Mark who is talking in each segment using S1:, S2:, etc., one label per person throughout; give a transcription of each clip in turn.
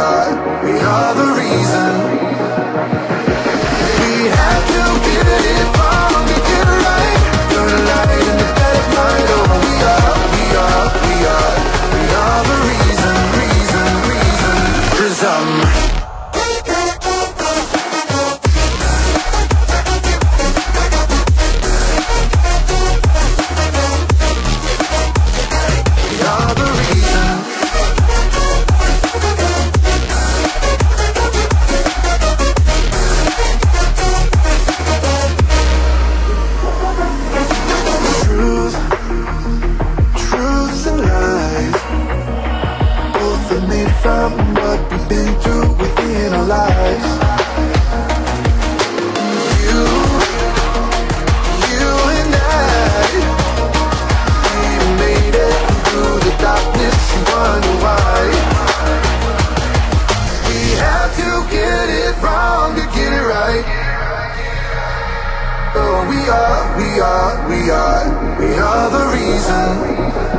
S1: we are the reason. We have to get it right The light the night, oh we are, we are, we are We are the reason, reason, reason. from what we've been through within our lives. You, you and I We made it through the darkness wonder why. We have to get it wrong to get it right. Oh, we are, we are, we are, we are the reason.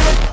S1: Bye.